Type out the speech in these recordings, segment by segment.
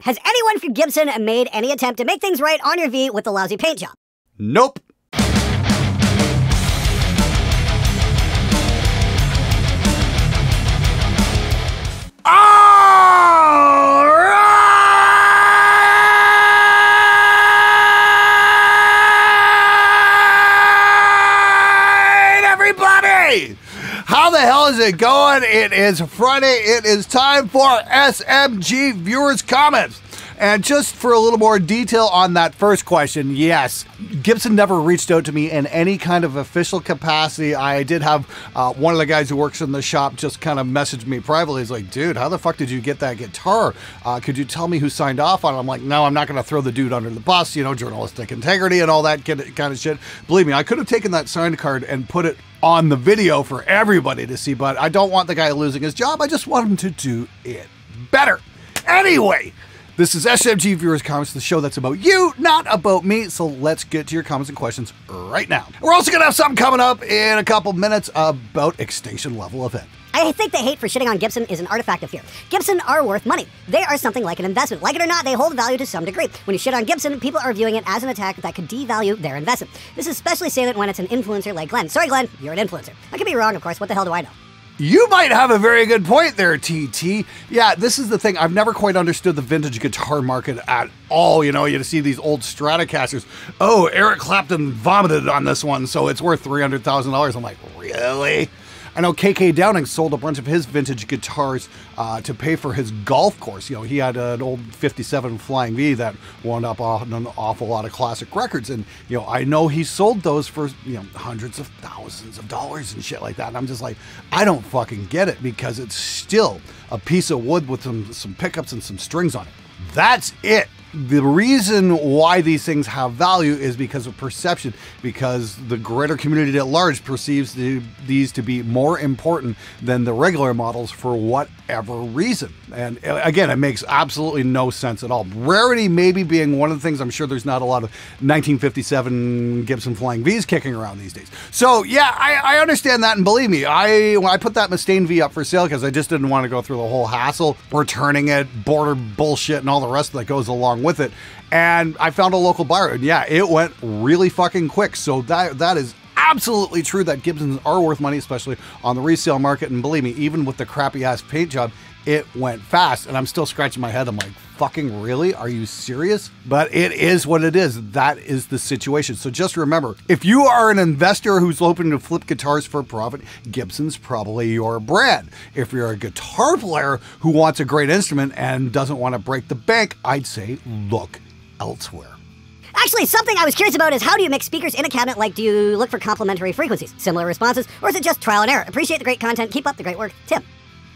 Has anyone from Gibson made any attempt to make things right on your V with the lousy paint job? Nope. How the hell is it going? It is Friday. It is time for SMG viewers' comments. And just for a little more detail on that first question, yes, Gibson never reached out to me in any kind of official capacity. I did have uh, one of the guys who works in the shop just kind of messaged me privately. He's like, dude, how the fuck did you get that guitar? Uh, could you tell me who signed off on it? I'm like, no, I'm not going to throw the dude under the bus, you know, journalistic integrity and all that kind of shit. Believe me, I could have taken that signed card and put it on the video for everybody to see, but I don't want the guy losing his job. I just want him to do it better. Anyway, this is SMG Viewers Comments, the show that's about you, not about me. So let's get to your comments and questions right now. We're also going to have something coming up in a couple minutes about extinction level event. I think the hate for shitting on Gibson is an artifact of fear. Gibson are worth money. They are something like an investment. Like it or not, they hold value to some degree. When you shit on Gibson, people are viewing it as an attack that could devalue their investment. This is especially salient when it's an influencer like Glenn. Sorry, Glenn, you're an influencer. I could be wrong, of course. What the hell do I know? You might have a very good point there, TT. Yeah, this is the thing. I've never quite understood the vintage guitar market at all. You know, you see these old Stratocasters. Oh, Eric Clapton vomited on this one, so it's worth $300,000. I'm like, really? I know KK Downing sold a bunch of his vintage guitars uh, to pay for his golf course. You know, he had an old 57 Flying V that wound up on an awful lot of classic records. And, you know, I know he sold those for, you know, hundreds of thousands of dollars and shit like that. And I'm just like, I don't fucking get it because it's still a piece of wood with some, some pickups and some strings on it. That's it the reason why these things have value is because of perception, because the greater community at large perceives the, these to be more important than the regular models for whatever reason. And uh, again, it makes absolutely no sense at all. Rarity maybe being one of the things I'm sure there's not a lot of 1957 Gibson Flying Vs kicking around these days. So yeah, I, I understand that, and believe me, I I put that Mustaine V up for sale because I just didn't want to go through the whole hassle, returning it, border bullshit, and all the rest that goes along with it. And I found a local buyer, and yeah, it went really fucking quick. So that that is absolutely true that Gibsons are worth money, especially on the resale market. And believe me, even with the crappy ass paint job, it went fast. And I'm still scratching my head. I'm like, fucking really? Are you serious? But it is what it is. That is the situation. So just remember if you are an investor who's hoping to flip guitars for profit, Gibson's probably your brand. If you're a guitar player who wants a great instrument and doesn't want to break the bank, I'd say look elsewhere. Actually, something I was curious about is how do you mix speakers in a cabinet? Like, do you look for complementary frequencies, similar responses, or is it just trial and error? Appreciate the great content. Keep up the great work. Tim.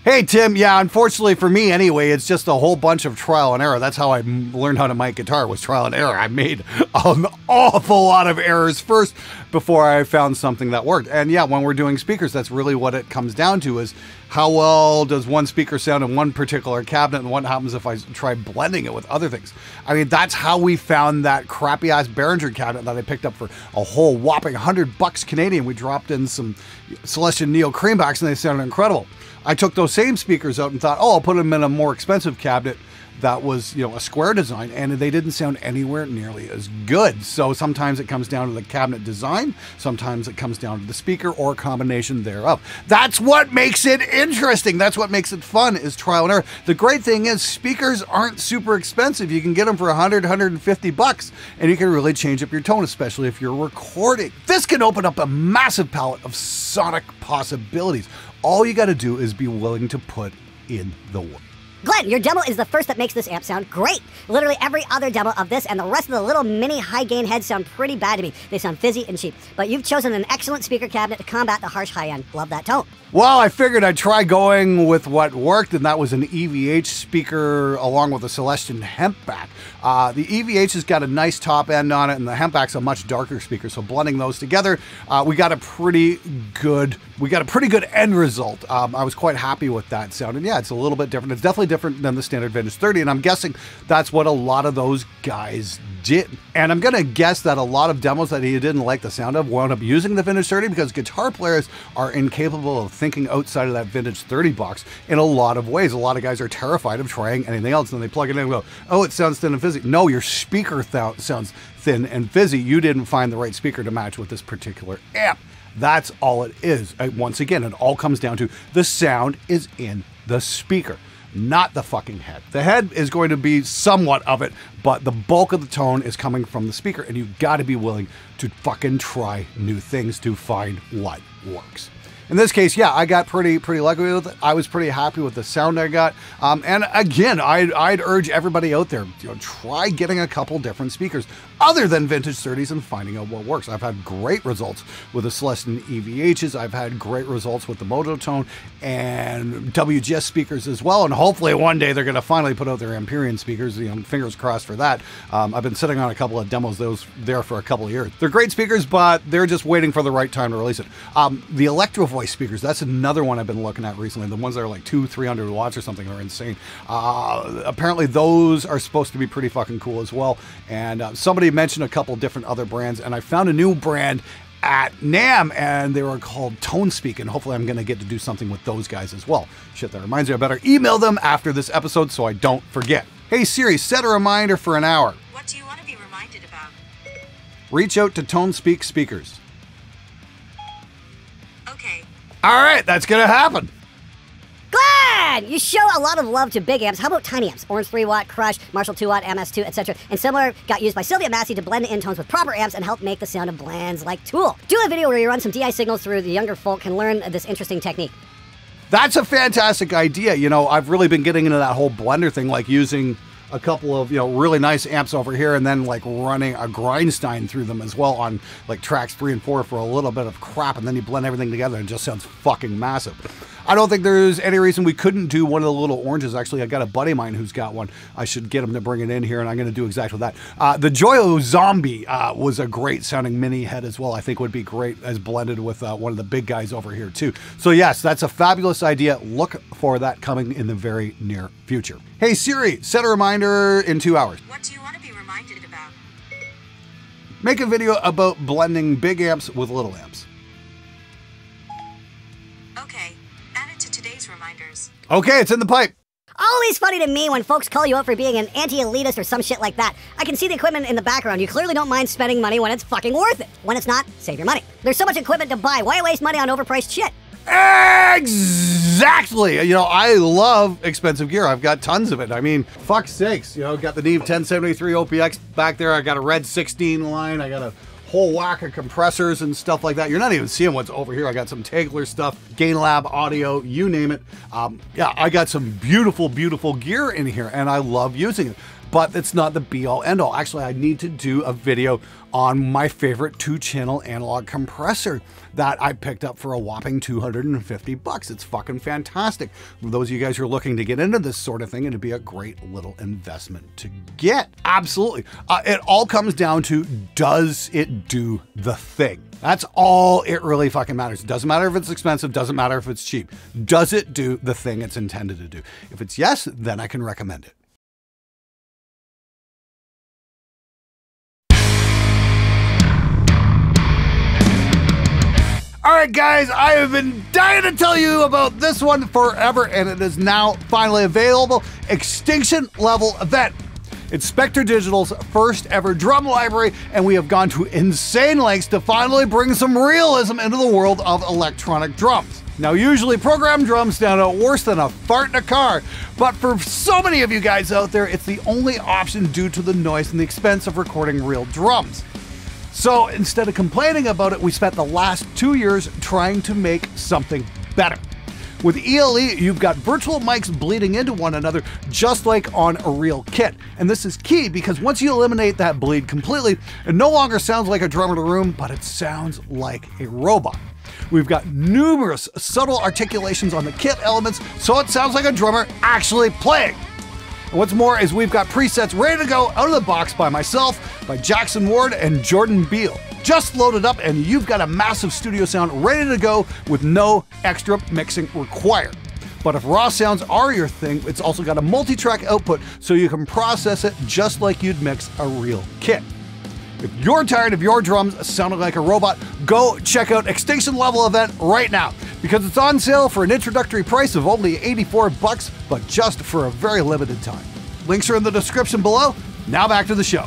Hey, Tim. Yeah, unfortunately for me, anyway, it's just a whole bunch of trial and error. That's how I learned how to mic guitar was trial and error. I made an awful lot of errors first before I found something that worked. And yeah, when we're doing speakers, that's really what it comes down to is how well does one speaker sound in one particular cabinet and what happens if I try blending it with other things. I mean, that's how we found that crappy ass Behringer cabinet that I picked up for a whole whopping 100 bucks Canadian. We dropped in some Celestion Neo creambacks and they sounded incredible. I took those same speakers out and thought, oh, I'll put them in a more expensive cabinet that was, you know, a square design, and they didn't sound anywhere nearly as good. So sometimes it comes down to the cabinet design, sometimes it comes down to the speaker or a combination thereof. That's what makes it interesting. That's what makes it fun is trial and error. The great thing is speakers aren't super expensive. You can get them for 100, 150 bucks, and you can really change up your tone, especially if you're recording. This can open up a massive palette of sonic possibilities. All you got to do is be willing to put in the work. Glenn, your demo is the first that makes this amp sound great. Literally every other demo of this and the rest of the little mini high gain heads sound pretty bad to me. They sound fizzy and cheap. But you've chosen an excellent speaker cabinet to combat the harsh high end. Love that tone. Well, I figured I'd try going with what worked, and that was an EVH speaker along with a Celestion Hempback. Uh, the EVH has got a nice top end on it, and the Hempback's a much darker speaker. So blending those together, uh, we got a pretty good we got a pretty good end result. Um, I was quite happy with that sound, and yeah, it's a little bit different. It's definitely different than the standard Vintage 30, and I'm guessing that's what a lot of those guys did. And I'm gonna guess that a lot of demos that he didn't like the sound of wound up using the Vintage 30 because guitar players are incapable of thinking outside of that Vintage 30 box in a lot of ways. A lot of guys are terrified of trying anything else, and they plug it in and go, "Oh, it sounds thin and fizzy." No, your speaker sounds thin and fizzy. You didn't find the right speaker to match with this particular amp. That's all it is. Once again, it all comes down to the sound is in the speaker, not the fucking head. The head is going to be somewhat of it, but the bulk of the tone is coming from the speaker, and you've got to be willing to fucking try new things to find what works. In this case, yeah, I got pretty pretty lucky with it. I was pretty happy with the sound I got. Um, and again, I'd, I'd urge everybody out there, you know, try getting a couple different speakers other than vintage 30s and finding out what works. I've had great results with the Celestion EVHs. I've had great results with the Mojotone and WGS speakers as well. And hopefully one day they're going to finally put out their Empyrean speakers. You know, fingers crossed for that. Um, I've been sitting on a couple of demos those there for a couple of years. They're great speakers, but they're just waiting for the right time to release it. Um, the Electro Voice speakers, that's another one I've been looking at recently. The ones that are like two, 300 watts or something are insane. Uh, apparently those are supposed to be pretty fucking cool as well. And uh, somebody mentioned a couple different other brands, and I found a new brand at NAMM, and they were called Tone Speak, and hopefully I'm going to get to do something with those guys as well. Shit, that reminds me, I better email them after this episode so I don't forget. Hey Siri, set a reminder for an hour. What do you want to be reminded about? Reach out to Tone Speak speakers. All right, that's going to happen. Glad! You show a lot of love to big amps. How about tiny amps? Orange 3 watt, Crush, Marshall 2 watt, MS2, etc. And similar got used by Sylvia Massy to blend in tones with proper amps and help make the sound of blands like Tool. Do a video where you run some DI signals through the younger folk can learn this interesting technique. That's a fantastic idea. You know, I've really been getting into that whole blender thing, like using a couple of you know really nice amps over here, and then like running a Grindstein through them as well on like tracks three and four for a little bit of crap, and then you blend everything together, and it just sounds fucking massive. I don't think there's any reason we couldn't do one of the little oranges. Actually, I got a buddy of mine who's got one. I should get him to bring it in here, and I'm going to do exactly that. Uh, the Joyo Zombie uh, was a great sounding mini head as well. I think would be great as blended with uh, one of the big guys over here too. So yes, that's a fabulous idea. Look for that coming in the very near future. Hey Siri, set a reminder in two hours. What do you want to be reminded about? Make a video about blending big amps with little amps. Okay. Okay, it's in the pipe. Always funny to me when folks call you out for being an anti-elitist or some shit like that. I can see the equipment in the background. You clearly don't mind spending money when it's fucking worth it. When it's not, save your money. There's so much equipment to buy. Why waste money on overpriced shit? Exactly. You know, I love expensive gear. I've got tons of it. I mean, fuck sakes. You know, got the Neve 1073 OPX back there. I got a red 16 line. I got a whole whack of compressors and stuff like that. You're not even seeing what's over here. I got some Tegeler stuff, Gain Lab audio, you name it. Um, yeah, I got some beautiful, beautiful gear in here, and I love using it. But it's not the be all end all. Actually, I need to do a video on my favorite two channel analog compressor that I picked up for a whopping 250 bucks. It's fucking fantastic. For those of you guys who are looking to get into this sort of thing, it'd be a great little investment to get. Absolutely. Uh, it all comes down to does it do the thing? That's all it really fucking matters. It doesn't matter if it's expensive, doesn't matter if it's cheap. Does it do the thing it's intended to do? If it's yes, then I can recommend it. Right, guys, I have been dying to tell you about this one forever, and it is now finally available. Extinction Level Event. It's Spectre Digital's first ever drum library, and we have gone to insane lengths to finally bring some realism into the world of electronic drums. Now, usually programmed drums sound out worse than a fart in a car, but for so many of you guys out there, it's the only option due to the noise and the expense of recording real drums. So instead of complaining about it, we spent the last two years trying to make something better. With ELE, you've got virtual mics bleeding into one another, just like on a real kit. And this is key because once you eliminate that bleed completely, it no longer sounds like a drum in a room, but it sounds like a robot. We've got numerous subtle articulations on the kit elements, so it sounds like a drummer actually playing. What's more is we've got presets ready to go out of the box by myself, by Jackson Ward, and Jordan Beal. Just loaded up, and you've got a massive studio sound ready to go with no extra mixing required. But if raw sounds are your thing, it's also got a multi track output so you can process it just like you'd mix a real kit. If you're tired of your drums sounding like a robot, go check out Extinction Level Event right now because it's on sale for an introductory price of only 84 bucks, but just for a very limited time. Links are in the description below. Now back to the show.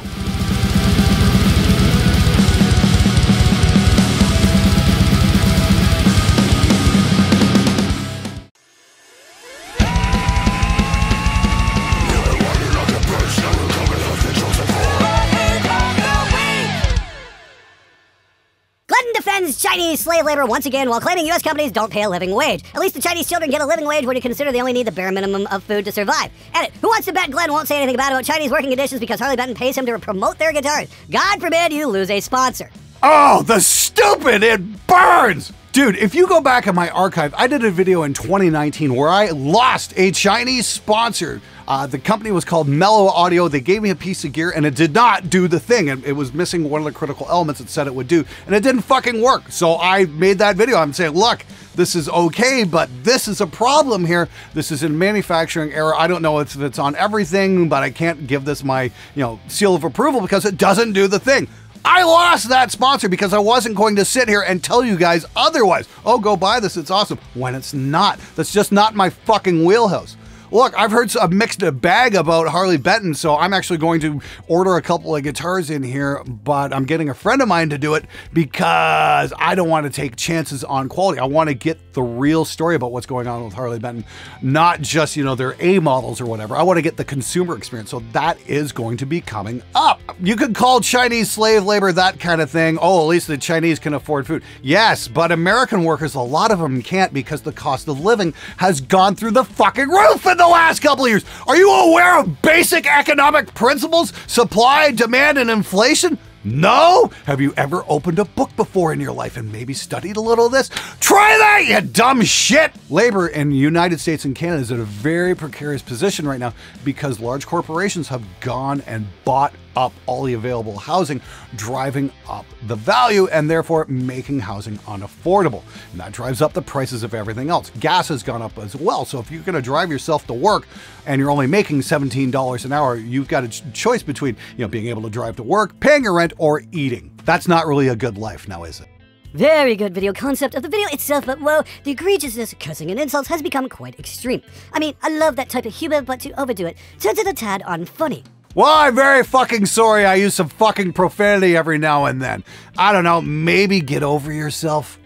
Chinese slave labor once again while claiming U.S. companies don't pay a living wage. At least the Chinese children get a living wage when you consider they only need the bare minimum of food to survive. Edit. Who wants to bet Glenn won't say anything bad about Chinese working conditions because Harley Benton pays him to promote their guitars? God forbid you lose a sponsor. Oh, the stupid! It burns! Dude, if you go back in my archive, I did a video in 2019 where I lost a Chinese sponsor. Uh, the company was called Mellow Audio. They gave me a piece of gear and it did not do the thing. It, it was missing one of the critical elements it said it would do, and it didn't fucking work. So I made that video. I'm saying, look, this is okay, but this is a problem here. This is a manufacturing error. I don't know if it's on everything, but I can't give this my you know seal of approval because it doesn't do the thing. I lost that sponsor because I wasn't going to sit here and tell you guys otherwise. Oh, go buy this, it's awesome. When it's not. That's just not my fucking wheelhouse. Look, I've heard a mixed bag about Harley Benton, so I'm actually going to order a couple of guitars in here, but I'm getting a friend of mine to do it because I don't want to take chances on quality. I want to get the real story about what's going on with Harley Benton, not just, you know, their A models or whatever. I want to get the consumer experience. So that is going to be coming up. You could call Chinese slave labor that kind of thing. Oh, at least the Chinese can afford food. Yes, but American workers, a lot of them can't because the cost of living has gone through the fucking roof the last couple of years. Are you aware of basic economic principles? Supply, demand, and inflation? No? Have you ever opened a book before in your life and maybe studied a little of this? Try that, you dumb shit! Labor in the United States and Canada is in a very precarious position right now because large corporations have gone and bought up all the available housing, driving up the value and therefore making housing unaffordable. And that drives up the prices of everything else. Gas has gone up as well. So if you're going to drive yourself to work and you're only making $17 an hour, you've got a choice between, you know, being able to drive to work, paying your rent, or eating. That's not really a good life now, is it? Very good video concept of the video itself, but whoa, the egregiousness, cursing, and insults has become quite extreme. I mean, I love that type of humor, but to overdo it turns it a tad unfunny. Well, I'm very fucking sorry I use some fucking profanity every now and then. I don't know, maybe get over yourself.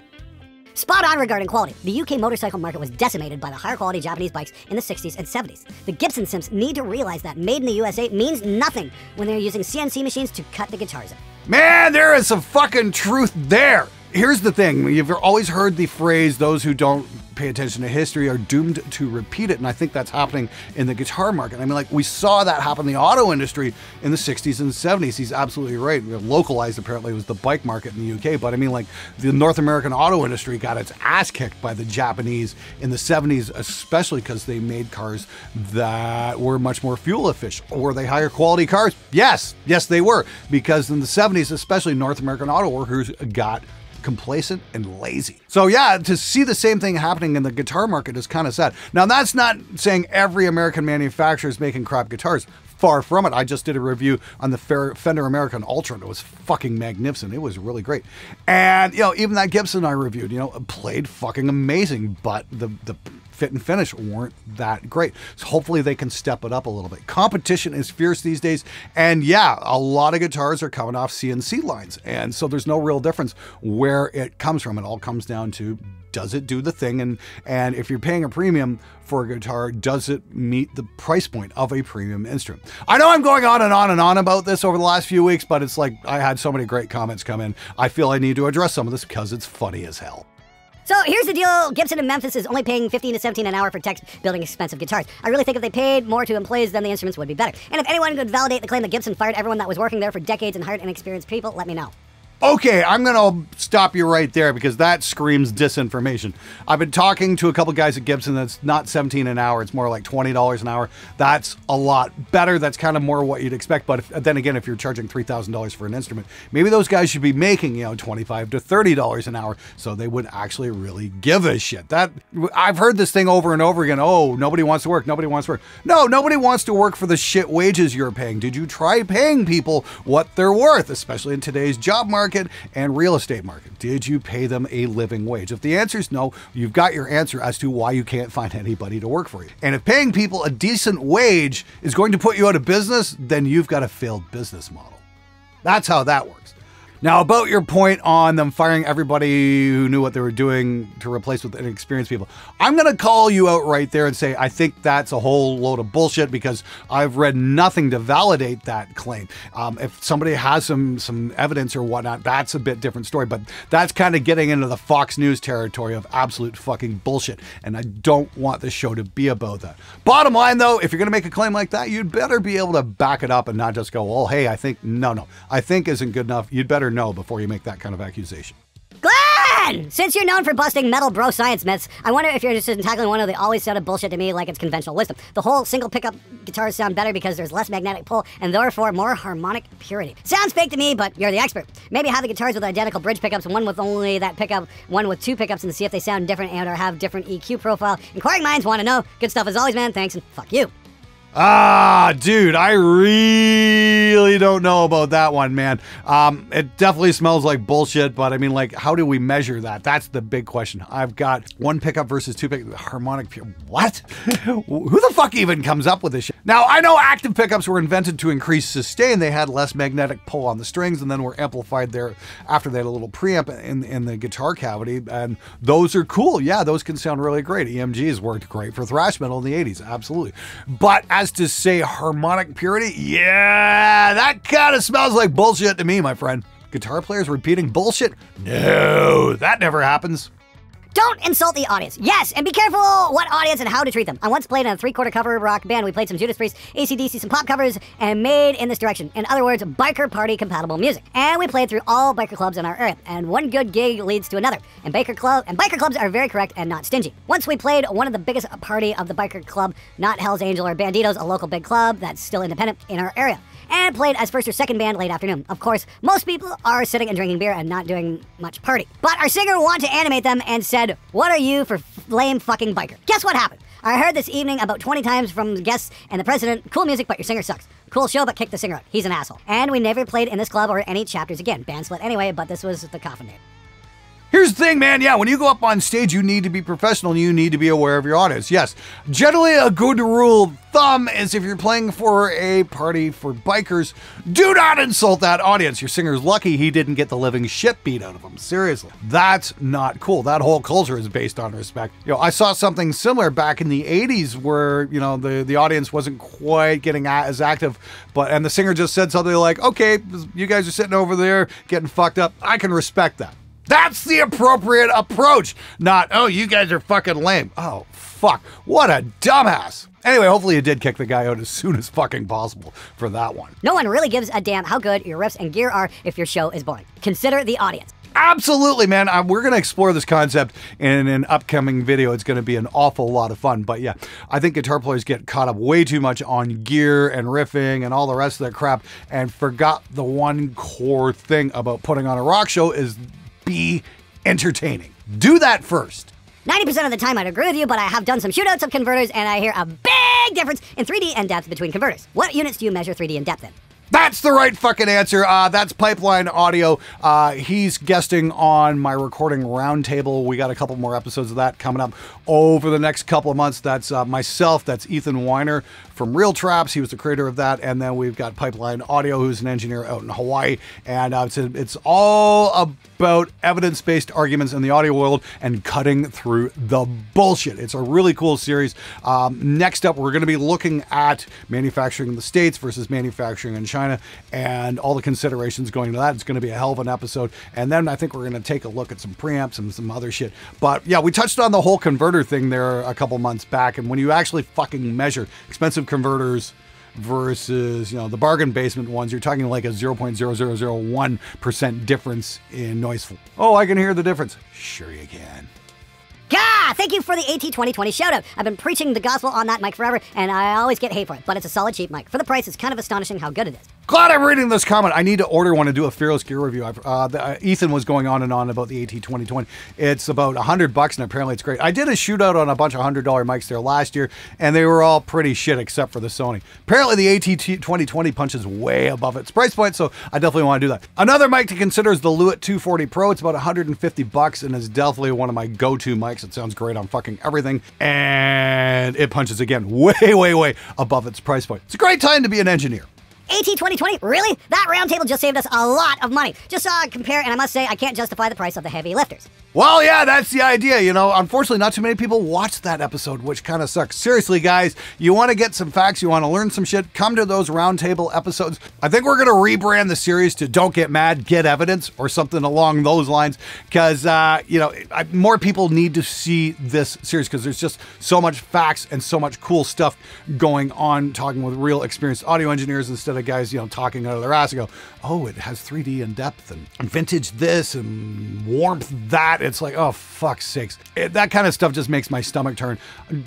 Spot on regarding quality. The UK motorcycle market was decimated by the higher quality Japanese bikes in the 60s and 70s. The Gibson Sims need to realize that made in the USA means nothing when they're using CNC machines to cut the guitars up. Man, there is some fucking truth there. Here's the thing you've always heard the phrase, those who don't pay attention to history are doomed to repeat it. And I think that's happening in the guitar market. I mean, like, we saw that happen in the auto industry in the 60s and 70s. He's absolutely right. Localized, apparently, was the bike market in the UK. But I mean, like, the North American auto industry got its ass kicked by the Japanese in the 70s, especially because they made cars that were much more fuel efficient. Were they higher quality cars? Yes, yes, they were. Because in the 70s, especially North American auto workers got complacent and lazy. So yeah, to see the same thing happening in the guitar market is kind of sad. Now that's not saying every American manufacturer is making crap guitars. Far from it. I just did a review on the Fender American Ultra and it was fucking magnificent. It was really great. And you know, even that Gibson I reviewed, you know, played fucking amazing, but the the fit and finish weren't that great. So hopefully they can step it up a little bit. Competition is fierce these days. And yeah, a lot of guitars are coming off CNC lines. And so there's no real difference where it comes from. It all comes down to does it do the thing and and if you're paying a premium for a guitar does it meet the price point of a premium instrument i know i'm going on and on and on about this over the last few weeks but it's like i had so many great comments come in i feel i need to address some of this because it's funny as hell So here's the deal Gibson in Memphis is only paying 15 to 17 an hour for techs building expensive guitars. I really think if they paid more to employees, then the instruments would be better. And if anyone could validate the claim that Gibson fired everyone that was working there for decades and hired inexperienced people, let me know. Okay, I'm going to stop you right there because that screams disinformation. I've been talking to a couple guys at Gibson that's not 17 an hour, it's more like $20 an hour. That's a lot better. That's kind of more what you'd expect, but if, then again if you're charging $3,000 for an instrument, maybe those guys should be making, you know, 25 to $30 an hour so they would actually really give a shit. That I've heard this thing over and over again. Oh, nobody wants to work, nobody wants to work. No, nobody wants to work for the shit wages you're paying. Did you try paying people what they're worth, especially in today's job market and real estate market? Did you pay them a living wage? If the answer is no, you've got your answer as to why you can't find anybody to work for you. And if paying people a decent wage is going to put you out of business, then you've got a failed business model. That's how that works. Now, about your point on them firing everybody who knew what they were doing to replace with inexperienced people, I'm going to call you out right there and say I think that's a whole load of bullshit because I've read nothing to validate that claim. Um, if somebody has some some evidence or whatnot, that's a bit different story. But that's kind of getting into the Fox News territory of absolute fucking bullshit, and I don't want this show to be about that. Bottom line, though, if you're going to make a claim like that, you'd better be able to back it up and not just go, "Well, hey, I think no, no, I think isn't good enough." You'd know before you make that kind of accusation. Glenn! Since you're known for busting metal bro science myths, I wonder if you're interested in tackling one of the always sounded bullshit to me like it's conventional wisdom. The whole single pickup guitars sound better because there's less magnetic pull and therefore more harmonic purity. Sounds fake to me, but you're the expert. Maybe have the guitars with identical bridge pickups, one with only that pickup, one with two pickups, and see if they sound different and or have different EQ profile. Inquiring minds want to know. Good stuff as always, man. Thanks and fuck you. Ah, dude, I really don't know about that one, man. Um, it definitely smells like bullshit, but I mean, like, how do we measure that? That's the big question. I've got one pickup versus two pick harmonic. What? Who the fuck even comes up with this shit? Now, I know active pickups were invented to increase sustain. They had less magnetic pull on the strings, and then were amplified there after they had a little preamp in in the guitar cavity, and those are cool. Yeah, those can sound really great. EMGs worked great for thrash metal in the '80s, absolutely. But to say harmonic purity, yeah, that kind of smells like bullshit to me, my friend. Guitar players repeating bullshit? No, that never happens. Don't insult the audience. Yes, and be careful what audience and how to treat them. I once played in a three quarter cover rock band. We played some Judas Priest, ACDC, some pop covers, and made in this direction. In other words, biker party compatible music. And we played through all biker clubs in our area. And one good gig leads to another. And biker club and biker clubs are very correct and not stingy. Once we played one of the biggest party of the biker club, not Hell's Angel or Bandidos, a local big club that's still independent in our area and played as first or second band late afternoon. Of course, most people are sitting and drinking beer and not doing much party. But our singer wanted to animate them and said, What are you for lame fucking biker? Guess what happened? I heard this evening about 20 times from guests and the president, cool music, but your singer sucks. Cool show, but kick the singer out. He's an asshole. And we never played in this club or any chapters again. Band split anyway, but this was the coffin name. Here's the thing, man. Yeah, when you go up on stage, you need to be professional and you need to be aware of your audience. Yes, generally, a good rule thumb is if you're playing for a party for bikers, do not insult that audience. Your singer's lucky he didn't get the living shit beat out of him. Seriously, that's not cool. That whole culture is based on respect. You know, I saw something similar back in the 80s where, you know, the, the audience wasn't quite getting as active, but, and the singer just said something like, okay, you guys are sitting over there getting fucked up. I can respect that. That's the appropriate approach. Not, oh, you guys are fucking lame. Oh, fuck. What a dumbass. Anyway, hopefully you did kick the guy out as soon as fucking possible for that one. No one really gives a damn how good your riffs and gear are if your show is boring. Consider the audience. Absolutely, man. Uh, we're going to explore this concept in an upcoming video. It's going to be an awful lot of fun. But yeah, I think guitar players get caught up way too much on gear and riffing and all the rest of that crap and forgot the one core thing about putting on a rock show is be entertaining. Do that first. 90% of the time I'd agree with you, but I have done some shootouts of converters and I hear a big difference in 3D and depth between converters. What units do you measure 3D and depth in? That's the right fucking answer. Uh, that's Pipeline Audio. Uh, he's guesting on my recording roundtable. We got a couple more episodes of that coming up over the next couple of months. That's uh, myself. That's Ethan Winer from Real Traps. He was the creator of that. And then we've got Pipeline Audio, who's an engineer out in Hawaii. And uh, it's, it's all about evidence based arguments in the audio world and cutting through the bullshit. It's a really cool series. Um, next up, we're going to be looking at manufacturing in the States versus manufacturing in China and all the considerations going to that. It's going to be a hell of an episode. And then I think we're going to take a look at some preamps and some other shit. But yeah, we touched on the whole converter thing there a couple months back. And when you actually fucking measure expensive converters, versus, you know, the bargain basement ones, you're talking like a 0.0001% difference in noise. Oh, I can hear the difference. Sure you can. Gah! Thank you for the AT 2020 shout out. I've been preaching the gospel on that mic forever, and I always get hate for it, but it's a solid, cheap mic. For the price, it's kind of astonishing how good it is. Glad I'm reading this comment. I need to order one and do a Fearless Gear review. Uh, the, uh, Ethan was going on and on about the AT 2020. It's about 100 bucks, and apparently it's great. I did a shootout on a bunch of $100 mics there last year, and they were all pretty shit except for the Sony. Apparently, the AT 2020 punches way above its price point, so I definitely want to do that. Another mic to consider is the Lewitt 240 Pro. It's about 150 bucks, and is definitely one of my go to mics. It sounds great on fucking everything, and it punches again way, way, way above its price point. It's a great time to be an engineer. AT 2020? Really? That roundtable just saved us a lot of money. Just it compare, and I must say, I can't justify the price of the heavy lifters. Well, yeah, that's the idea. You know, unfortunately, not too many people watched that episode, which kind of sucks. Seriously, guys, you want to get some facts, you want to learn some shit, come to those roundtable episodes. I think we're going to rebrand the series to Don't Get Mad, Get Evidence, or something along those lines, because, uh, you know, I, more people need to see this series because there's just so much facts and so much cool stuff going on, talking with real experienced audio engineers instead of guys, you know, talking out of their ass and go, oh, it has 3D and depth and vintage this and warmth that. It's like, oh, fuck's sakes. It, that kind of stuff just makes my stomach turn.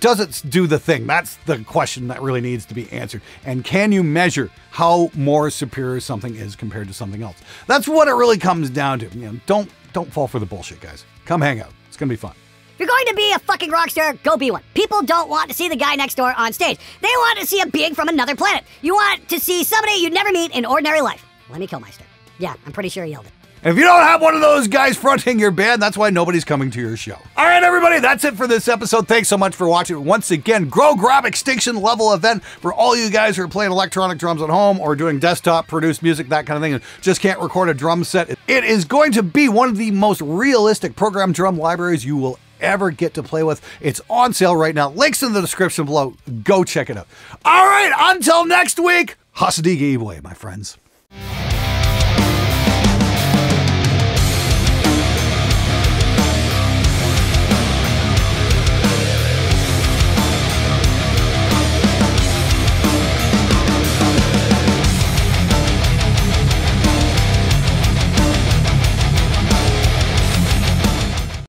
Does it do the thing? That's the question that really needs to be answered. And can you measure how more superior something is compared to something else? That's what it really comes down to. You know, don't don't fall for the bullshit, guys. Come hang out. It's gonna be fun. If you're going to be a fucking rock star, go be one. People don't want to see the guy next door on stage. They want to see a being from another planet. You want to see somebody you'd never meet in ordinary life. Let me Lemmy Kilmister. Yeah, I'm pretty sure he yelled it. If you don't have one of those guys fronting your band, that's why nobody's coming to your show. All right, everybody, that's it for this episode. Thanks so much for watching. Once again, Grow Grab Extinction level event for all you guys who are playing electronic drums at home or doing desktop produced music, that kind of thing, and just can't record a drum set. It is going to be one of the most realistic program drum libraries you will ever get to play with. It's on sale right now. Links in the description below. Go check it out. All right, until next week, Hasadigi Ibwe, my friends.